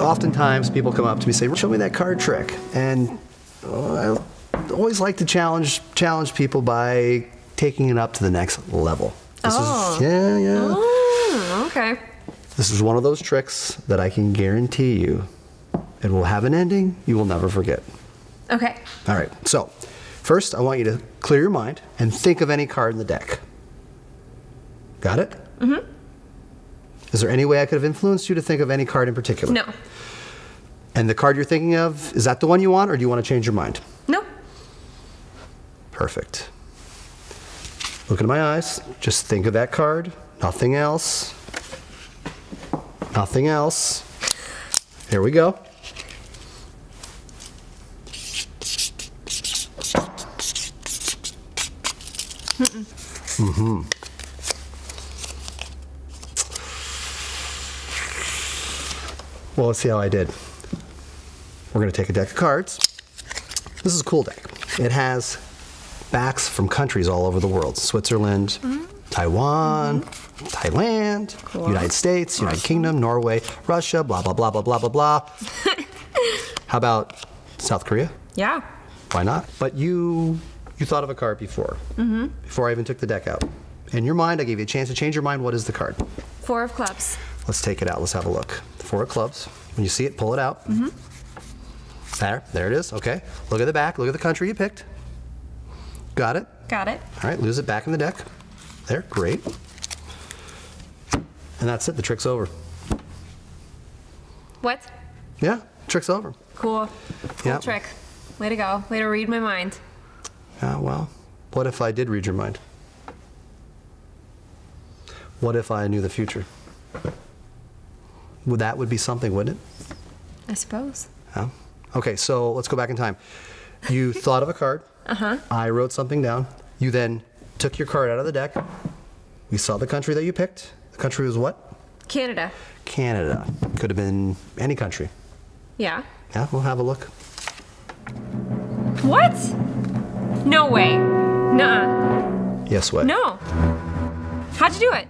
Oftentimes, people come up to me and say, "Show me that card trick," and uh, I always like to challenge challenge people by taking it up to the next level. This Oh. is yeah, yeah. Oh, okay. This is one of those tricks that I can guarantee you it will have an ending you will never forget. Okay. All right. So, first, I want you to clear your mind and think of any card in the deck. Got it? Mm-hmm. Is there any way I could have influenced you to think of any card in particular? No. And the card you're thinking of, is that the one you want, or do you want to change your mind? No. Perfect. Look into my eyes. Just think of that card. Nothing else. Nothing else. Here we go. Mm-hmm. Well, let's see how I did. We're going to take a deck of cards. This is a cool deck. It has backs from countries all over the world Switzerland, Taiwan, Thailand, United States, United Kingdom, Norway, Russia, blah, blah, blah, blah, blah, blah, blah. How about South Korea? Yeah. Why not? But you you thought of a card before, mm-hmm. before I even took the deck out. In your mind, I gave you a chance to change your mind. What is the card? Four of clubs. Let's take it out. Let's have a look. Four of clubs. When you see it, pull it out. Mm-hmm. There, there it is. Okay. Look at the back. Look at the country you picked. Got it. Got it. All right. Lose it back in the deck. There. Great. And that's it. The trick's over. What? Yeah. Trick's over. Cool. Cool Yeah. trick. Way to go. Way to read my mind. Yeah. Well, what if I did read your mind? What if I knew the future? Would that would be something, wouldn't it? I suppose. Yeah. Okay, so let's go back in time. You thought of a card. Uh-huh. I wrote something down. You then took your card out of the deck. We saw the country that you picked. The country was what? Canada. Canada. Could have been any country. Yeah. Yeah, we'll have a look. What? No way. Nuh-uh. Yes, what? No. How'd you do it?